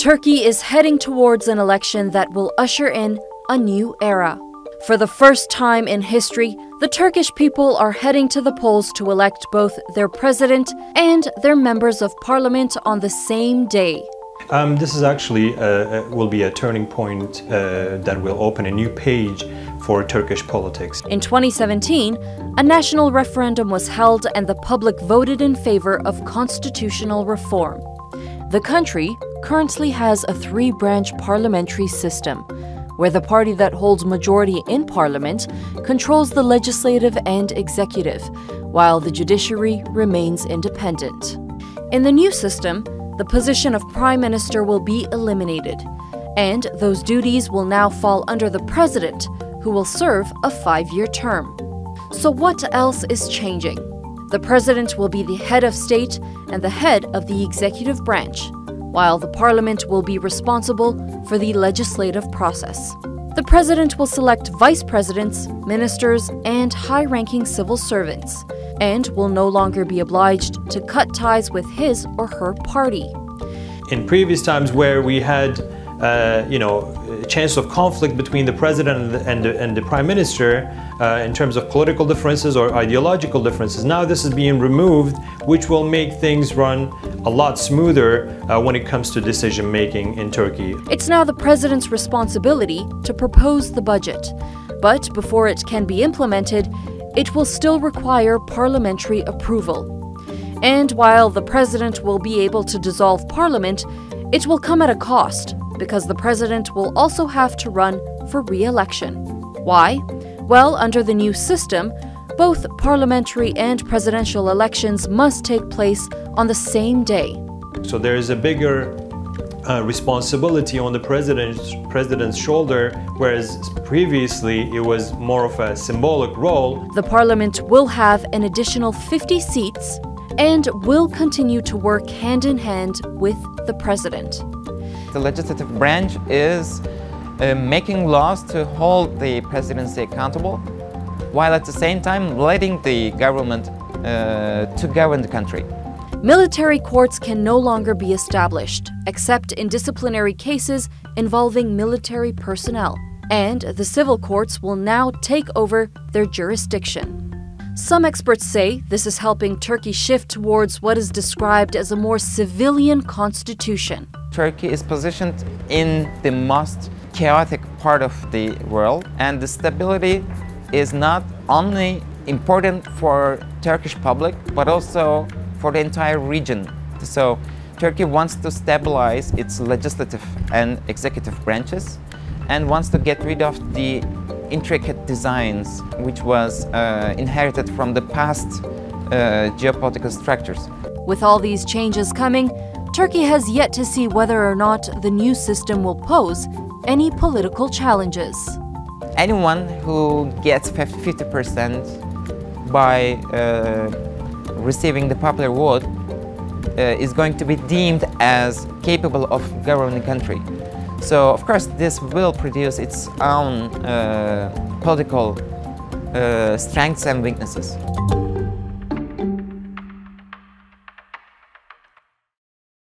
Turkey is heading towards an election that will usher in a new era. For the first time in history, the Turkish people are heading to the polls to elect both their president and their members of parliament on the same day. Um, this is actually uh, uh, will be a turning point uh, that will open a new page for Turkish politics. In 2017, a national referendum was held and the public voted in favor of constitutional reform. The country currently has a three branch parliamentary system, where the party that holds majority in parliament controls the legislative and executive, while the judiciary remains independent. In the new system, the position of prime minister will be eliminated, and those duties will now fall under the president, who will serve a five year term. So, what else is changing? The president will be the head of state and the head of the executive branch, while the parliament will be responsible for the legislative process. The president will select vice presidents, ministers, and high ranking civil servants, and will no longer be obliged to cut ties with his or her party. In previous times where we had uh, you know, chance of conflict between the president and the, and the, and the prime minister uh, in terms of political differences or ideological differences. Now this is being removed, which will make things run a lot smoother uh, when it comes to decision making in Turkey. It's now the president's responsibility to propose the budget. But before it can be implemented, it will still require parliamentary approval. And while the president will be able to dissolve parliament, it will come at a cost because the president will also have to run for re election. Why? Well, under the new system, both parliamentary and presidential elections must take place on the same day. So there is a bigger uh, responsibility on the president's, president's shoulder, whereas previously it was more of a symbolic role. The parliament will have an additional 50 seats and will continue to work hand in hand with the president. The legislative branch is uh, making laws to hold the presidency accountable, while at the same time letting the government uh, to govern the country. Military courts can no longer be established, except in disciplinary cases involving military personnel, and the civil courts will now take over their jurisdiction. Some experts say this is helping Turkey shift towards what is described as a more civilian constitution. Turkey is positioned in the most chaotic part of the world, and the stability is not only important for Turkish public, but also for the entire region. So Turkey wants to stabilize its legislative and executive branches and wants to get rid of the intricate designs which was uh, inherited from the past uh, geopolitical structures. With all these changes coming, Turkey has yet to see whether or not the new system will pose any political challenges. Anyone who gets 50% by uh, receiving the popular vote uh, is going to be deemed as capable of governing the country. So of course this will produce its own uh, political uh, strengths and weaknesses.